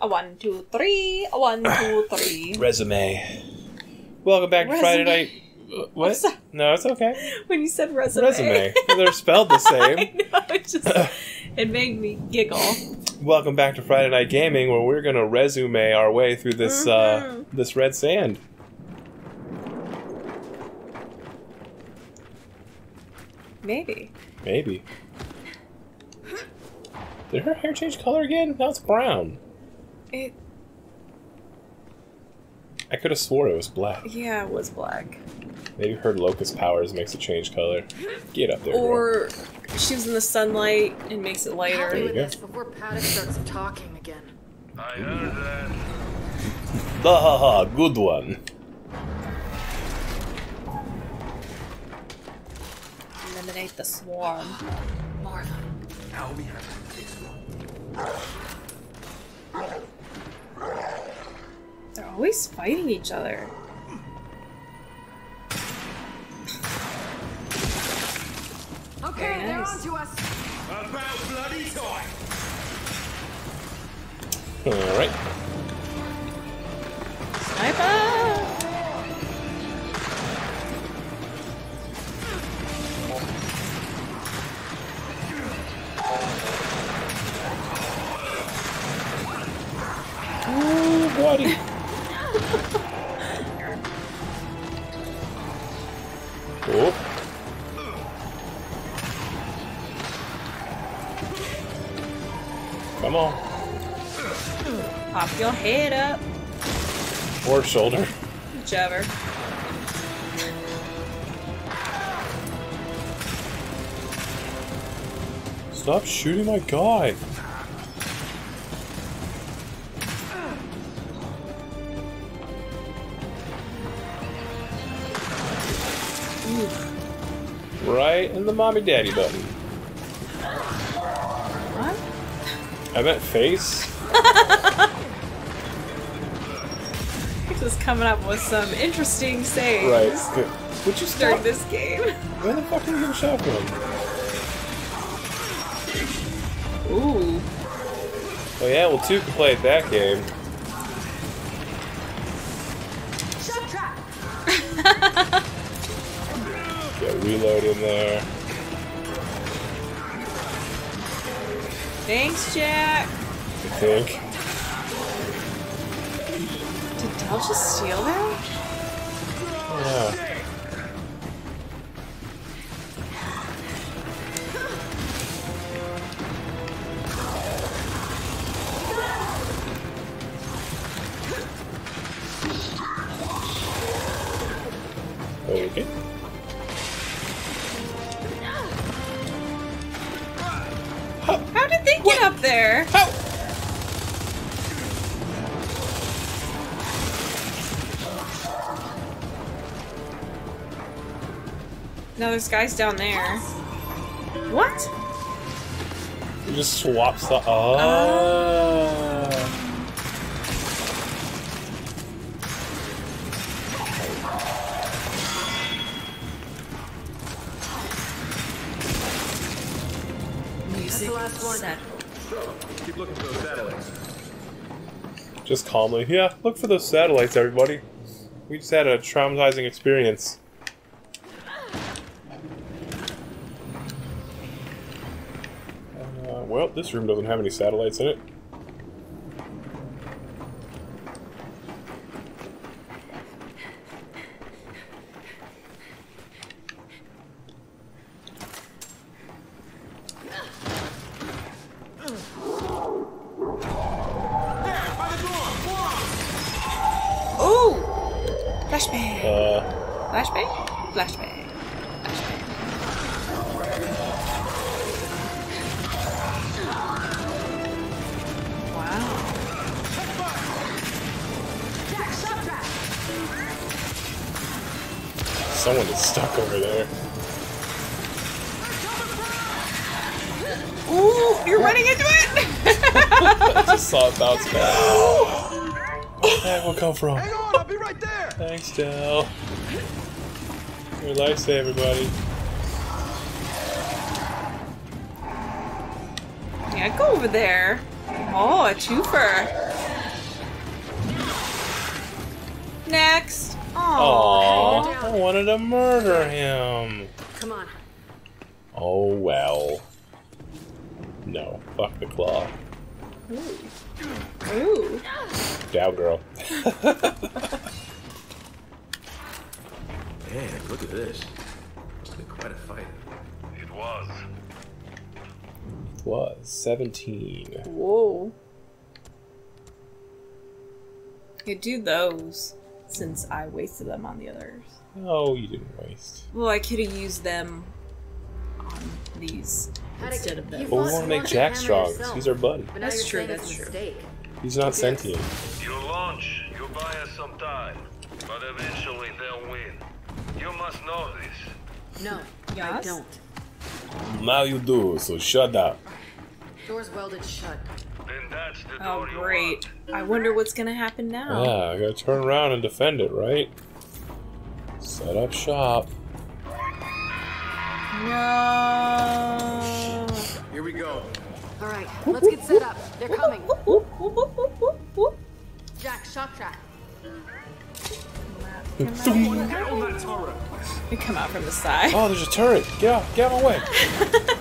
A one, two, three. A one, two, three. Resume. Welcome back to Friday Resume. night. What? No, it's okay. when you said resume. Resume. They're spelled the I same. know, it just it made me giggle. Welcome back to Friday Night Gaming, where we're gonna resume our way through this uh, Mhm. this red sand. Maybe. Maybe. Did her hair change color again? Now it's brown. It I could have swore it was black. yeah, it was black. Maybe her locust powers makes it change color. Get up there, girl. Or she was in the sunlight and makes it Help lighter. me you with this before Paduk starts talking again. I heard that. Ha ha ha! Good one. Eliminate the swarm. Marva. Now we have this They're always fighting each other. Okay, Very they're nice. on to us. About bloody time! All right. Sniper! Shoulder. Whichever. Stop shooting my guy. Right in the mommy daddy button. What? I meant face. Just coming up with some interesting sayings Right. Good. Would you during stop? this game. Where the fuck did you get a shotgun? Ooh. Oh yeah, well two can play at that game. Shot trap. Get reload in there. Thanks, Jack. I think. Del just steal them? Yeah. Now there's guys down there. What? You just swaps the. Oh. oh. Music the last one. set. Keep looking for those satellites. Just calmly. Yeah, look for those satellites, everybody. We just had a traumatizing experience. Uh, well, this room doesn't have any satellites in it. Stuck over there. Ooh, you're running into it! I just saw it bounce back. Where the heck will come from? Hang on, I'll be right there! Thanks, Del. Your lifesaver, buddy. Yeah, go over there. Oh, a twofer. Next. Aww, Aww. I wanted to murder him. Come on. Oh well. No, fuck the claw. Ooh. Ooh. Dow girl. Man, look at this. It's been quite a fight. It was. It was 17. Whoa. You do those since I wasted them on the others. Oh, you didn't waste. Well, I could have used them on these How'd instead of you them. But we want to make Jack strong. Hammer 'cause yourself. He's our buddy. But That's true, that's true. mistake. He's not sentient. You launch, you buy us some time. But eventually they'll win. You must know this. No, I don't. Now you do, so shut up. Door's welded shut. Then that's the Oh, door great. I wonder what's gonna happen now. Yeah, I gotta turn around and defend it, right? Set up shop. No. Here we go. All right, let's get set up. They're coming. Jack, shock track. Get on that turret. They come out from the side. Oh, there's a turret. Get out, get out of my way.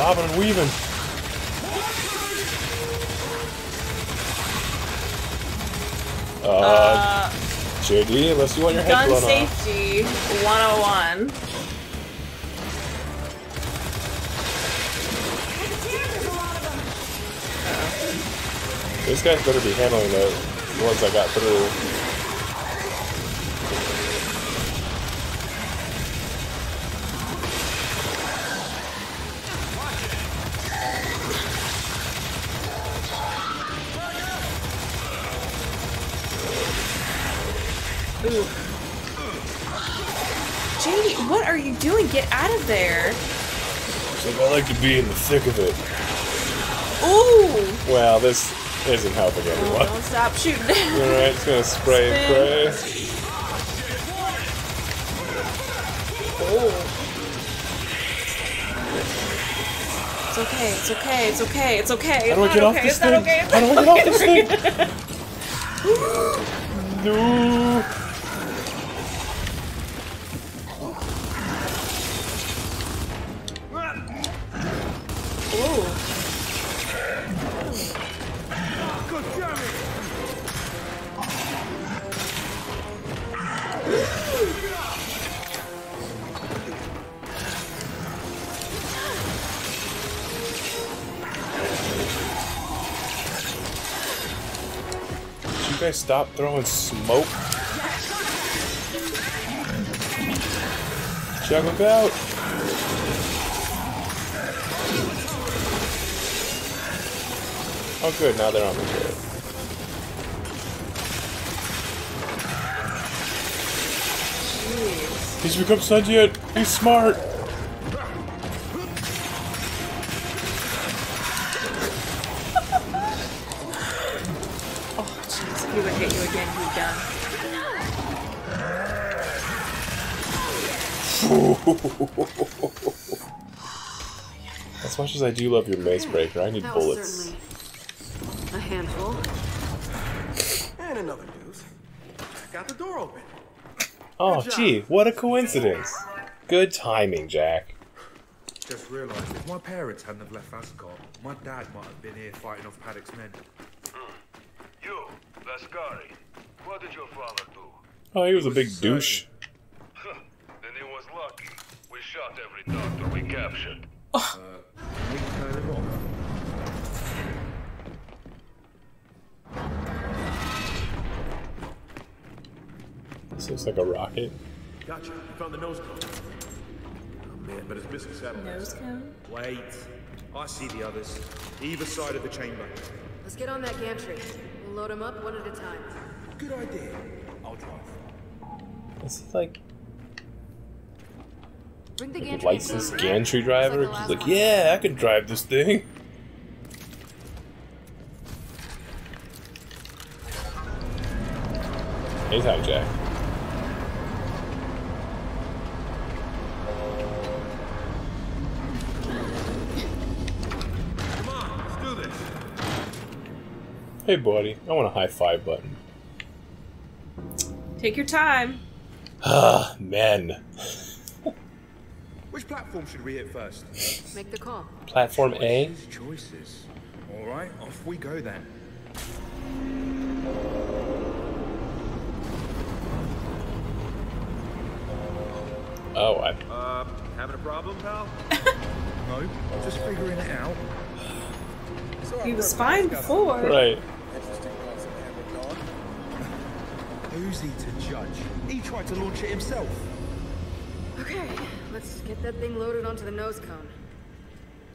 bobbing and weaving. Uh, JD, unless you want your head Gun blown off. safety 101. These guys better be handling the ones I got through. Like to be in the thick of it. Ooh. Well, this isn't helping oh, anyone. Don't stop shooting. Alright, it's gonna spray and pray. Oh. It's okay. It's okay. It's okay. It's okay. How do I It's get off okay. this It's thing? okay. It's How do I get off this thing? No. Guys stop throwing smoke? Check look out. Oh good, now they're on the turret. He's become sentient. He's smart. As much as I do love your mace breaker, I need That bullets. a handful. And another news. Got the door open. Oh, gee, what a coincidence. Good timing, Jack. Just realised if my parents hadn't have left Asgard, my dad might have been here fighting off Paduk's men. Hmm. You, Lascari. What did your father do? Oh, he was a big douche. then he was lucky. We shot every doctor we captured. We turn him off. This looks like a rocket. Gotcha. You found the nose cone. Oh, man, but it's missing satellites. Nose cone? Wait. I see the others. Either side of the chamber. Let's get on that gantry. We'll load them up one at a time. Good idea. I'll drive. Is like. Bring the gantry. Licensed gantry driver? like the He's like, one. yeah, I can drive this thing. Anytime, Jack. Come on, let's do this. Hey, buddy. I want a high five button. Take your time. Ah, men. Which platform should we hit first? Make the call. Platform A? Choices, Choices. All right, off we go then. Oh, I. Uh, having a problem, pal? No, just figuring it out. He was fine before. Right. Who's he to judge? He tried to launch it himself. Okay, let's get that thing loaded onto the nose cone.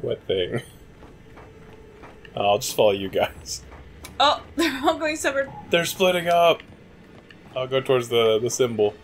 What thing? Uh, I'll just follow you guys. Oh, they're all going separate. They're splitting up. I'll go towards the, the symbol.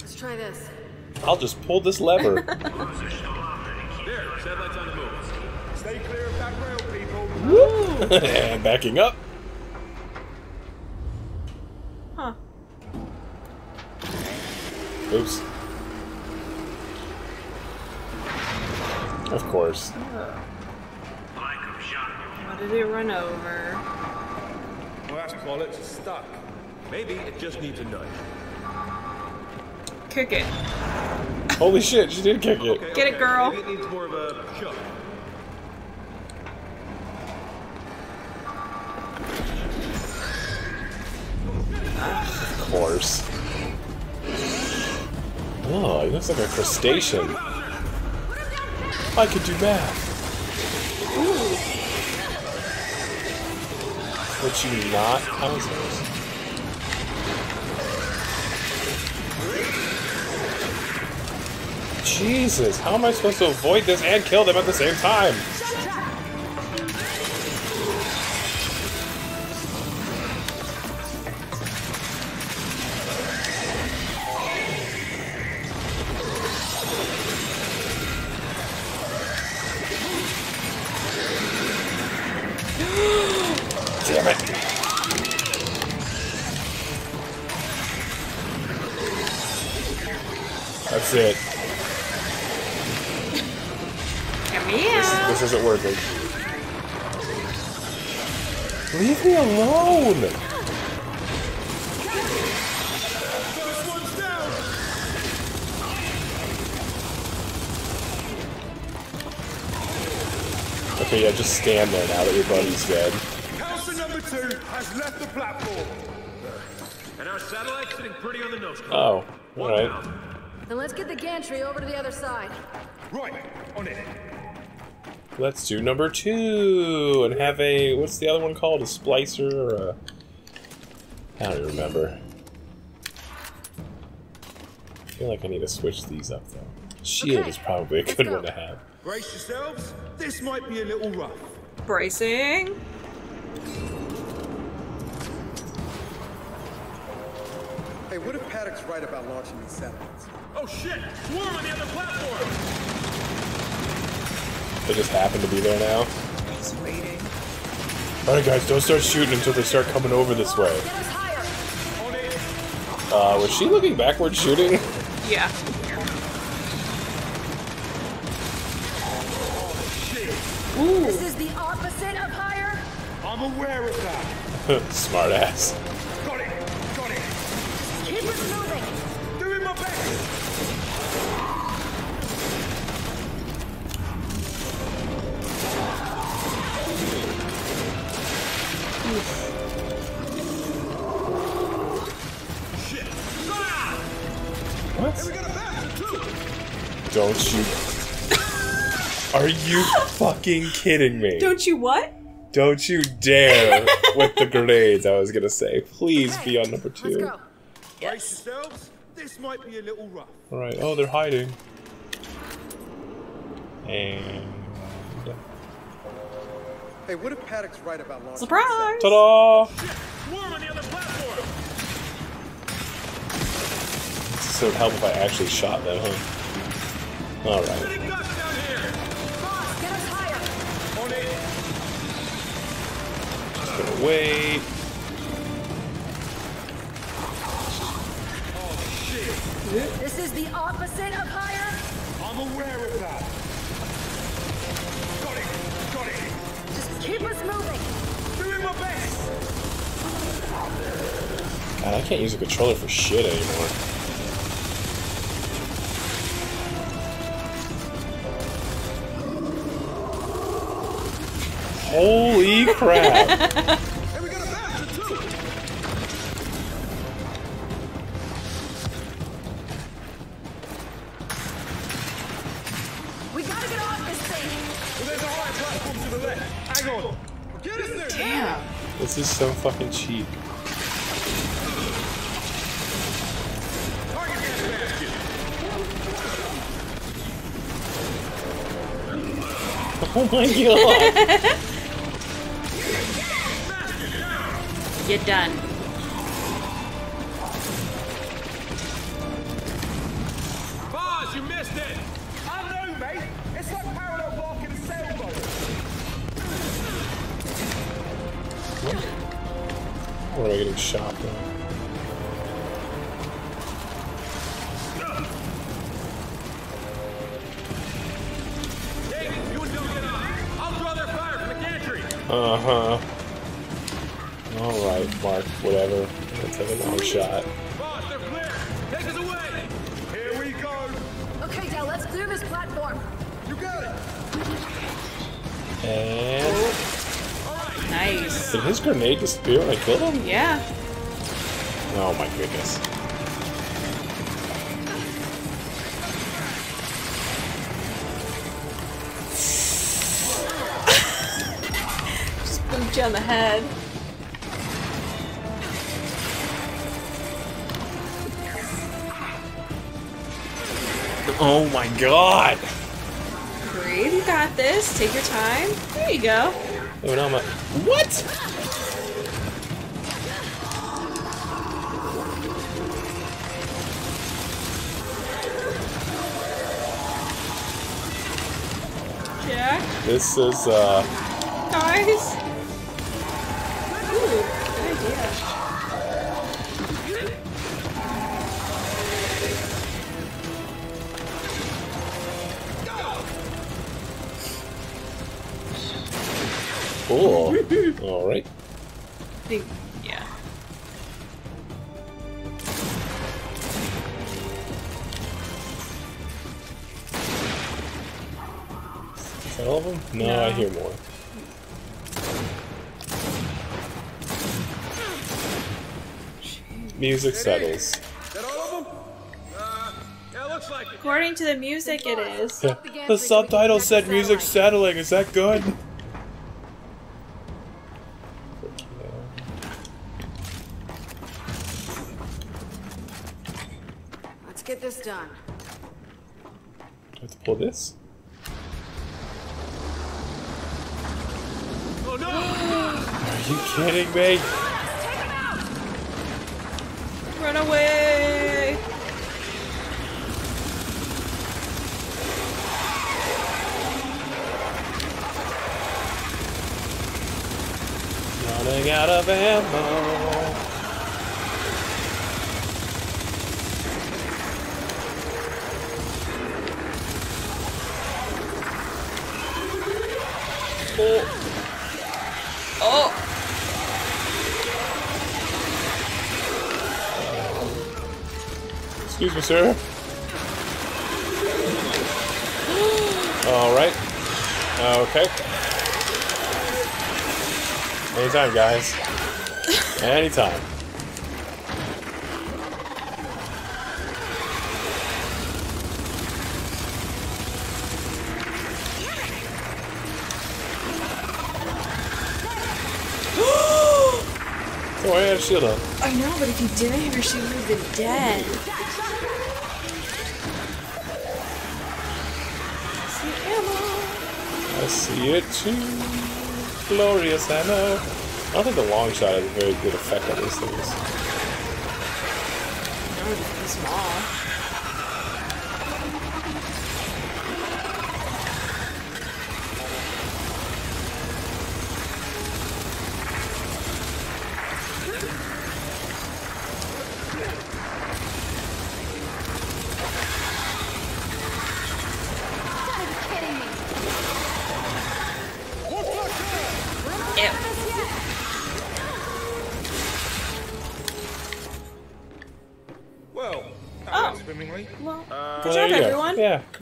Let's try this. I'll just pull this lever. There, satellites on the move. Stay clear of that rail, people. and backing up. Oops. Of course. What did it run over? Well, that's bollocks. It's stuck. Maybe it just needs a nudge. Kick it. Holy shit, she did kick it. Okay, Get it, girl. Maybe it needs more of a shove. Of course. Oh, he looks like a crustacean. I could do math. Would you not? Jesus, how am I supposed to avoid this and kill them at the same time? Yeah, just stand there now that your buddy's dead. Council number two has left the platform. And our satellite's sitting pretty on the nose cone. Oh, One alright. down. Then let's get the gantry over to the other side. Right, on it. Let's do number two and have a what's the other one called? A splicer or a I don't even remember. I feel like I need to switch these up though. Shield Okay, is probably a good go. one to have. Brace yourselves. This might be a little rough. Bracing. Hey, what if Paduk's right about launching these satellites? Oh shit! Swarm on the other platform! They just happen to be there now. Just waiting. Alright guys, don't start shooting until they start coming over this way. Get us higher! Uh, was she looking backward shooting? Yeah. This is the opposite of higher? I'm aware of that. Smart ass. Got it. Got it. Keep us moving! Doing my best. What? Don't you Are you fucking kidding me? Don't you what? Don't you dare with the grenades, I was gonna say. Please Okay, be on number Let's two. go. Brace yourselves. This might be a little rough. Alright, oh, they're hiding. And. Hey, what if Paduk's right about launching Surprise! Ta da! Swarm on the other platform! guess it would help if I actually shot them, huh? Alright. Just gonna wait. This is the opposite of higher? I'm aware of that! Got it! Got it! Just keep us moving! Doing my best! God, I can't use a controller for shit anymore. There! Damn. this is so fucking cheap. Target gas basket. Oh my god! You're done. Boss, you missed it! I know, mate. It's like parallel parking a sailboat. Where am I getting shot from? Hey, Alright, Mark, whatever. I'll take a long shot. Boss, they're clear. Take us away. Here we go. Okay, Del, let's clear this platform. You got it! And. Nice. Did his grenade disappear when I killed him? Yeah. Oh my goodness. Just booped you on the head. Oh my god! Breathe, you got this. Take your time. There you go. Oh, no, I'm a- What? Jack, This is, uh. guys. Cool. Alright. I think, yeah. Is that all of them? No, No. I hear more. Music settles. Is all of them? Uh, yeah, looks like it. According to the music, it is. The subtitle said music settling. Is that good? Let's get this done. Do I have to pull this? Oh no! Are you kidding me? Run away! Running out of ammo. Sir. All right. Okay. Anytime, guys. Anytime. Oh, I had shield up. I know, but if you didn't have your shield, you would have been dead. I see it too. Glorious ammo. I don't think the long shot has a very good effect on these things. just be small.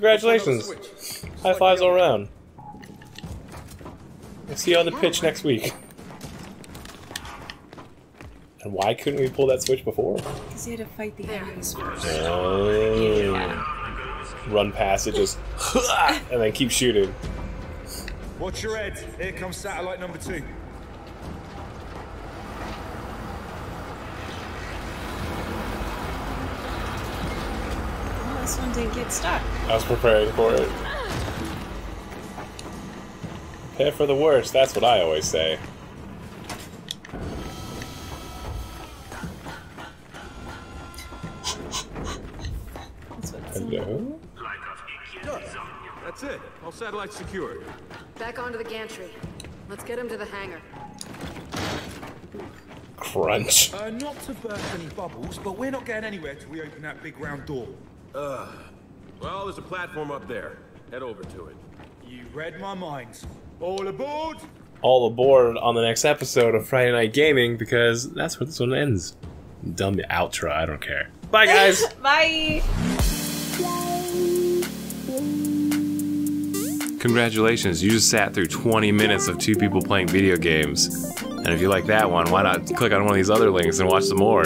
Congratulations. High fives all around. We'll see you on the pitch next week. And why couldn't we pull that switch before? Because you had to fight the enemies first. Oh. Run past it, just and then keep shooting. Watch your head. Here comes satellite number two. Well, this one didn't get stuck. I was preparing for it. Prepare for the worst, that's what I always say. That's what Hello? That's it. All satellites secured. Back onto the gantry. Let's get him to the hangar. Crunch. Uh, not to burst any bubbles, but we're not getting anywhere till we open that big round door. Well, there's a platform up there. Head over to it. You read my mind. All aboard! All aboard on the next episode of Friday Night Gaming because that's where this one ends. Dumb outro, I don't care. Bye, guys! Bye! Congratulations, you just sat through 20 minutes of two people playing video games. And if you like that one, why not click on one of these other links and watch some more?